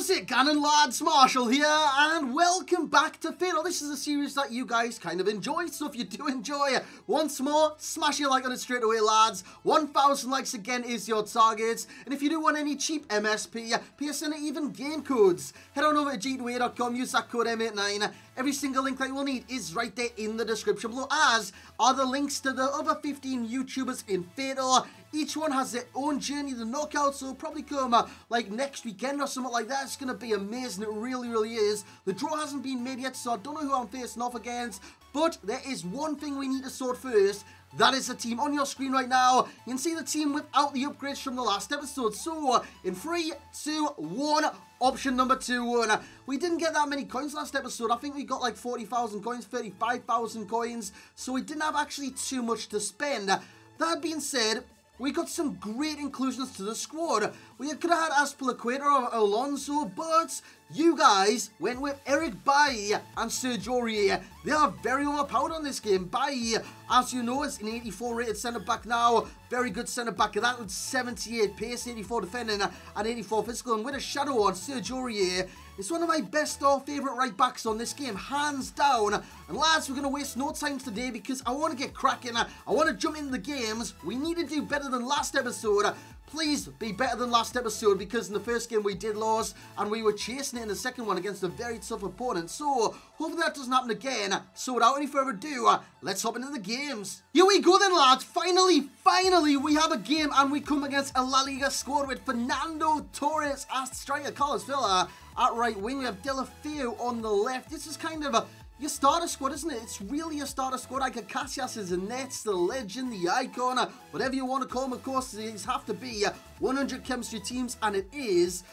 How's it going lads? Marshall here and welcome back to Fatal. This is a series that you guys kind of enjoy, so if you do enjoy it, once more, smash your like on it straight away lads. 1,000 likes again is your target, and if you do want any cheap MSP, PSN even game codes, head on over to g2a.com, use that code M89. Every single link that you will need is right there in the description below, as are the links to the other 15 YouTubers in Fatal. Each one has their own journey, the knockout, so probably come uh, like next weekend or something like that. It's going to be amazing. It really, really is. The draw hasn't been made yet, so I don't know who I'm facing off against. But there is one thing we need to sort first. That is the team on your screen right now. You can see the team without the upgrades from the last episode. So, in three, two, one, option number two. We didn't get that many coins last episode. I think we got like 40,000 coins, 35,000 coins. So we didn't have actually too much to spend. That being said, we got some great inclusions to the squad. We could have had Azpilicueta or Alonso, but you guys went with Eric Bailly and Sergio Aurier. They are very overpowered on this game. Bailly, as you know, is an 84 rated centre back now. Very good centre back. That with 78 pace, 84 defending, and 84 physical. And with a shadow on Sergio Aurier, it's one of my best or favourite right backs on this game, hands down. And lads, we're going to waste no time today because I want to get cracking. I want to jump into the games. We need to do better than last episode. Please be better than last episode because in the first game we did lose and we were chasing it in the second one against a very tough opponent. So, hopefully that doesn't happen again. So, without any further ado, uh, let's hop into the games. Here we go then, lads. Finally, finally, we have a game and we come against a La Liga squad with Fernando Torres as striker, Carlos Vela at right wing. We have Deulofeu on the left. This is kind of a your starter squad, isn't it? It's really a starter squad. Like Casillas is a Nets, the legend, the icon, uh, whatever you want to call him, of course, these have to be uh, 100 chemistry teams, and it is.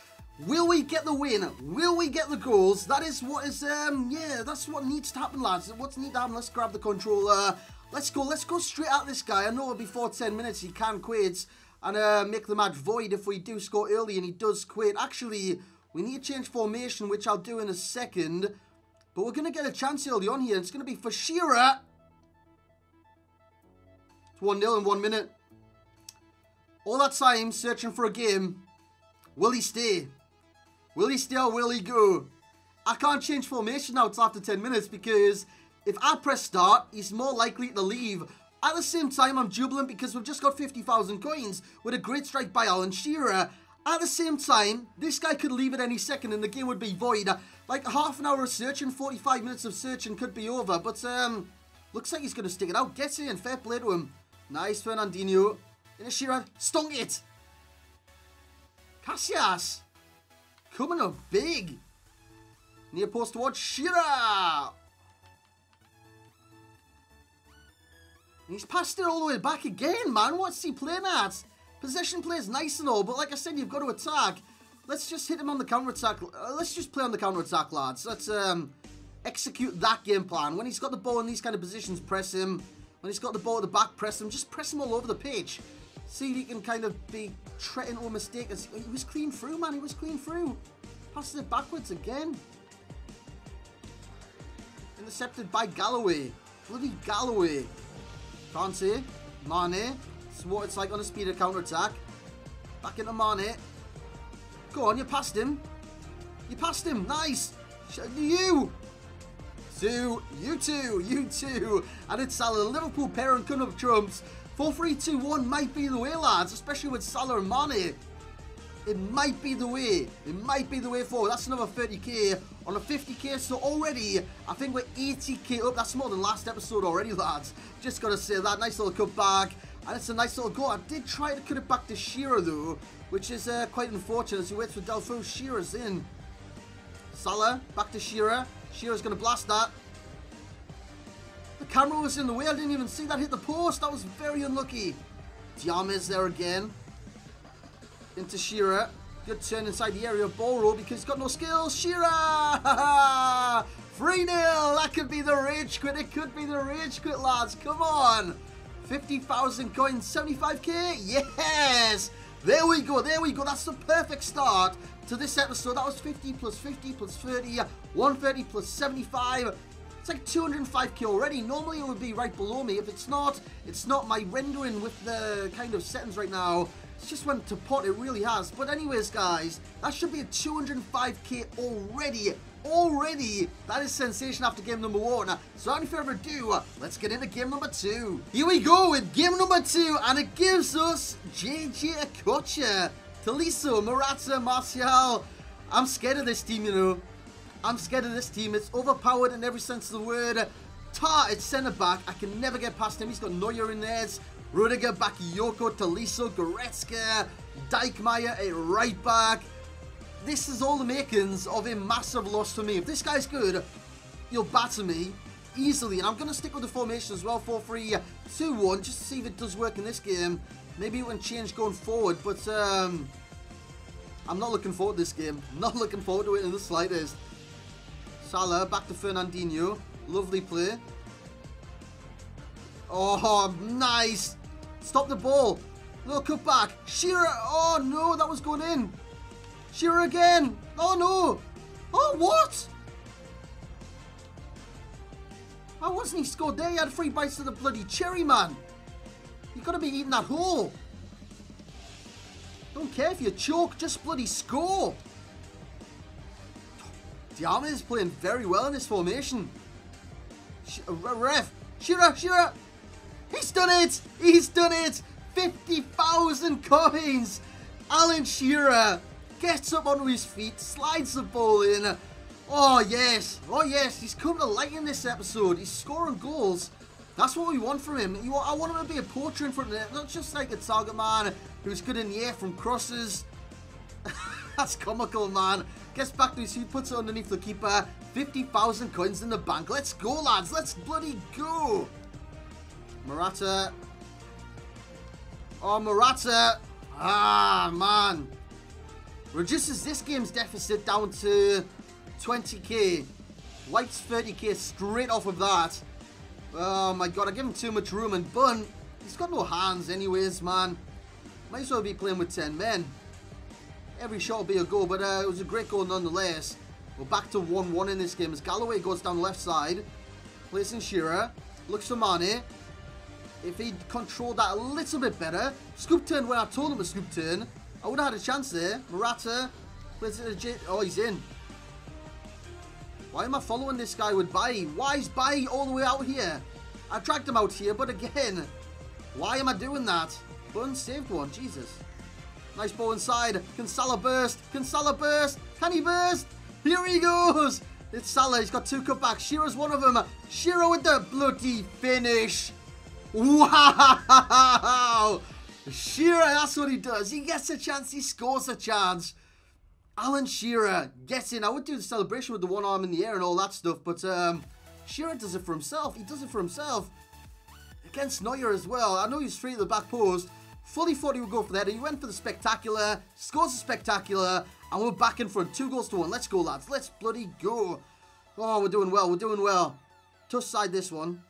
Will we get the win? Will we get the goals? That is what is, um, yeah, that's what needs to happen, lads. What's need to happen? Let's grab the controller. Let's go. Let's go straight at this guy. I know before 10 minutes he can quit and uh, make the match void if we do score early and he does quit. Actually, we need to change formation, which I'll do in a second. But we're going to get a chance early on here. It's going to be for Shearer. It's 1-0 in one minute. All that time searching for a game. Will he stay? Will he stay or will he go? I can't change formation now until after 10 minutes because if I press start, he's more likely to leave. At the same time, I'm jubilant because we've just got 50,000 coins with a great strike by Alan Shearer. At the same time, this guy could leave at any second and the game would be void. Like half an hour of searching, 45 minutes of searching could be over. But um, looks like he's going to stick it out. Gets in, fair play to him. Nice Fernandinho. In a Shearer, stunk it. Casillas. Coming up big. Near post towards Shearer. he's passed it all the way back again, man. What's he playing at? Possession play is nice and all, but like I said, you've got to attack. Let's just hit him on the counter-attack. Uh, let's just play on the counter-attack, lads. Let's um, execute that game plan. When he's got the ball in these kind of positions, press him. When he's got the ball at the back, press him. Just press him all over the pitch. See if he can kind of be treading or mistake. He was clean through, man. He was clean through. Passes it backwards again. Intercepted by Galloway. Bloody Galloway. Can't see. Mane. What it's like on a speeder counter-attack. Back into Mane. Go on, you passed him. You passed him. Nice. You. Two. You two. You two. And it's Salah. Liverpool pair and coming up trumps. 4-3-2-1 might be the way, lads. Especially with Salah and Mane. It might be the way. It might be the way forward. That's another 30k on a 50k. So already, I think we're 80k up. That's more than last episode already, lads. Just got to say that. Nice little cutback. And it's a nice little goal. I did try to cut it back to Shearer though, which is uh, quite unfortunate as he waits for Deulofeu. Shearer's in. Salah, back to Shearer. Shearer's going to blast that. The camera was in the way. I didn't even see that hit the post. That was very unlucky. Diame's there again. Into Shearer. Good turn inside the area of roll because he's got no skills. Shearer! 3-0! That could be the rage quit. It could be the rage quit, lads. Come on. 50,000 coins, 75k? Yes! There we go, there we go. That's the perfect start to this episode. That was 50 plus 50 plus 30, 130 plus 75. It's like 205k already. Normally it would be right below me. If it's not, it's not my rendering with the kind of settings right now. It's just went to pot, it really has. But anyways, guys, that should be a 205k already. Already, that is sensation after game number one. So without any further ado, let's get into game number two. Here we go with game number two, and it gives us JJ Okocha, Tolisso, Morata, Martial. I'm scared of this team, you know. I'm scared of this team. It's overpowered in every sense of the word. Tah at centre back. I can never get past him. He's got Neuer in there. Rudiger, Bakayoko, Tolisso, Goretzka, Dijkmeyer at right back. This is all the makings of a massive loss for me. If this guy's good, he'll batter me easily. And I'm going to stick with the formation as well, 4-3-2-1, just to see if it does work in this game. Maybe it will change going forward, but um, I'm not looking forward to this game. Not looking forward to it in the slightest. Salah, back to Fernandinho. Lovely play. Oh, nice. Stop the ball. Little cut back. Shearer. Oh, no, that was going in. Shearer again. Oh, no. Oh, what? How wasn't he scored there? He had three bites of the bloody cherry, man. You got to be eating that whole. Don't care if you choke, just bloody score. Diame is playing very well in this formation. Sh uh, ref, Shearer, Shearer. He's done it! He's done it! 50,000 coins! Alan Shearer gets up onto his feet, slides the ball in. Oh, yes. Oh, yes. He's come to light in this episode. He's scoring goals. That's what we want from him. I want him to be a poacher in front of it. Not just like a target man who's good in the air from crosses. That's comical, man. Gets back to his feet, puts it underneath the keeper. 50,000 coins in the bank. Let's go, lads. Let's bloody go. Morata. Oh, Morata. Ah, man. Reduces this game's deficit down to 20k. White's 30k straight off of that. Oh my god, I give him too much room. And Bun, he's got no hands anyways, man. Might as well be playing with 10 men. Every shot will be a goal, but uh, it was a great goal nonetheless. We're back to 1-1 in this game as Galloway goes down the left side. Placing Shearer. Looks for Mane. If he'd controlled that a little bit better. Scoop turn when I told him to scoop turn. I would have had a chance there. Legit. Oh, he's in. Why am I following this guy with Bai? Why is Bai all the way out here? I dragged him out here, but again, why am I doing that? Bun saved one, Jesus. Nice ball inside. Can Salah burst? Can Salah burst? Can he burst? Here he goes. It's Salah. He's got two cutbacks. Shearer's one of them. Shearer with the bloody finish. Wow! Shearer, that's what he does. He gets a chance. He scores a chance. Alan Shearer gets in. I would do the celebration with the one arm in the air and all that stuff, but um, Shearer does it for himself. He does it for himself. Against Neuer as well. I know he's straight at the back post. Fully thought he would go for that. He went for the spectacular, scores the spectacular, and we're back in front. Two goals to one. Let's go, lads. Let's bloody go. Oh, we're doing well. We're doing well. Tough side this one.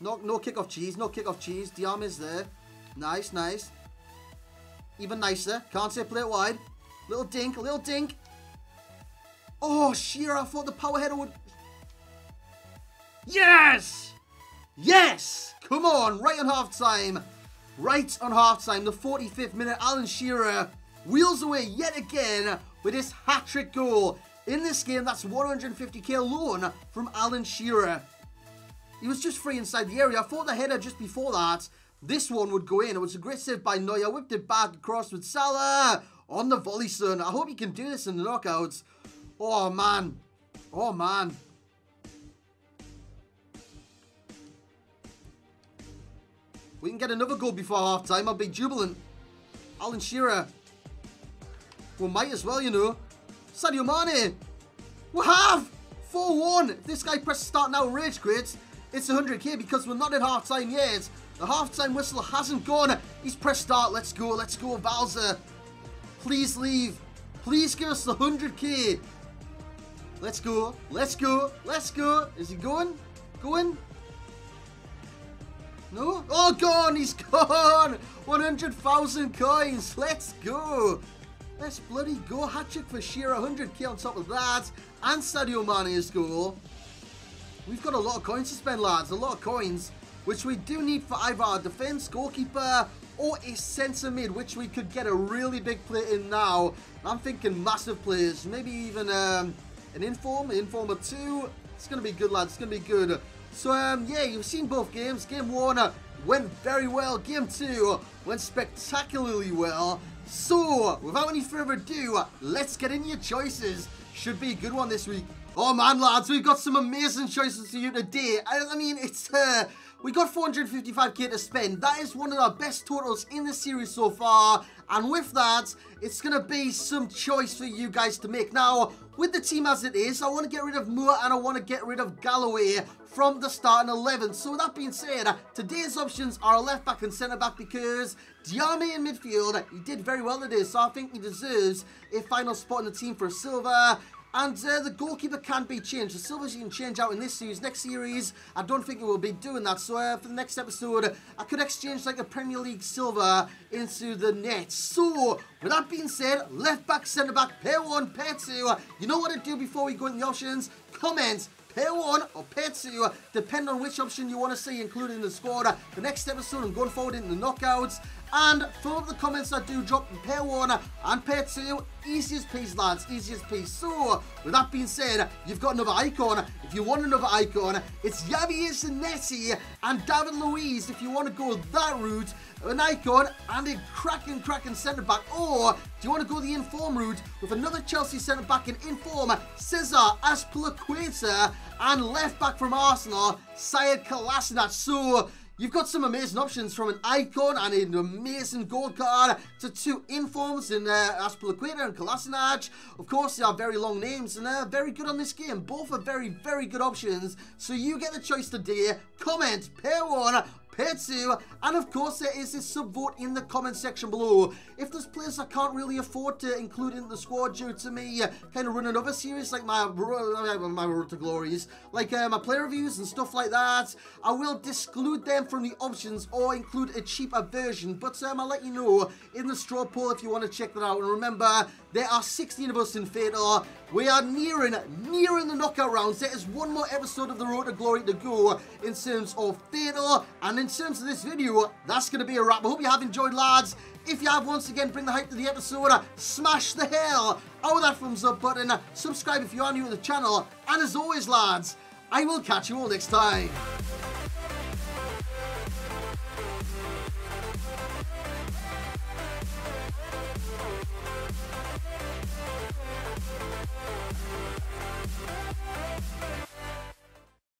No, no kick-off cheese. No kick-off cheese. Diam is there. Nice, nice. Even nicer. Can't say play it wide. Little dink, little dink. Oh, Shearer, I thought the power header would... Yes! Yes! Come on, right on half-time. Right on half-time, the 45th minute, Alan Shearer wheels away yet again with his hat-trick goal. In this game, that's 150k loan from Alan Shearer. He was just free inside the area. I thought the header just before that, this one would go in. It was a great save by Neuer. Whipped it back across with Salah on the volley, son. I hope he can do this in the knockouts. Oh, man. Oh, man. We can get another goal before half-time. I'll be jubilant. Alan Shearer. We might as well, you know. Sadio Mane. We have! 4-1. If this guy presses start now rage quits, it's 100k because we're not at half-time yet. The half-time whistle hasn't gone. He's pressed start. Let's go. Let's go, Bowser. Please leave. Please give us the 100k. Let's go. Let's go. Let's go. Is he going? Going? No? Oh, gone. He's gone. 100,000 coins. Let's go. Let's bloody go. Hat trick for Shearer. 100k on top of that. And Sadio Mane's goal. We've got a lot of coins to spend, lads. A lot of coins. Which we do need for either our defense, goalkeeper, or a centre mid, which we could get a really big play in now. I'm thinking massive players, maybe even um, an inform, inform or two. It's going to be good, lads. It's going to be good. So, um, yeah, you've seen both games. Game one uh, went very well. Game two went spectacularly well. So, without any further ado, let's get in your choices. Should be a good one this week. Oh man, lads, we've got some amazing choices for you today. I, I mean, it's, uh, we got 455k to spend. That is one of our best totals in the series so far. And with that, it's going to be some choice for you guys to make. Now, with the team as it is, I want to get rid of Moore and I want to get rid of Galloway from the starting 11. So with that being said, today's options are a left back and centre back because Diame in midfield, he did very well today. So I think he deserves a final spot in the team for Silva. And uh, the goalkeeper can be changed. The Silvers you can change out in this series. Next series, I don't think it will be doing that. So uh, for the next episode, I could exchange like a Premier League Silver into the net. So with that being said, left back, centre back, pair one, pair two. You know what to do before we go in the options? Comment pair one or pair two, depending on which option you want to see included in the squad. The next episode, I'm going forward in the knockouts. And for the comments I do drop in pair one and pair two, easiest piece, lads, easiest piece. So, with that being said, you've got another icon. If you want another icon, it's Javier Zanetti and David Luiz. If you want to go that route, an icon and a cracking, cracking centre back. Or do you want to go the inform route with another Chelsea centre back in inform, Cesar Azpilicueta, and left back from Arsenal, Sead Kolasinac. So, You've got some amazing options from an icon and an amazing gold card to two informs in uh, Azpilicueta and Kolasinac. Of course, they are very long names and they're very good on this game. Both are very, very good options. So you get the choice today. Comment, pair one, two, and of course there is this sub vote in the comment section below. If there's players I can't really afford to include in the squad due to me uh, kind of running other series like my my Road to Glories, like uh, my player reviews and stuff like that, I will disclude them from the options or include a cheaper version. But um, I'll let you know in the straw poll if you want to check that out. And remember, there are 16 of us in Fatal. We are nearing, nearing the knockout rounds. There is one more episode of the Road to Glory to go in terms of Fatal and in in terms of this video, that's going to be a wrap. I hope you have enjoyed, lads. If you have, once again, bring the hype to the episode. Smash the hell out of that thumbs up button. Subscribe if you are new to the channel. And as always, lads, I will catch you all next time.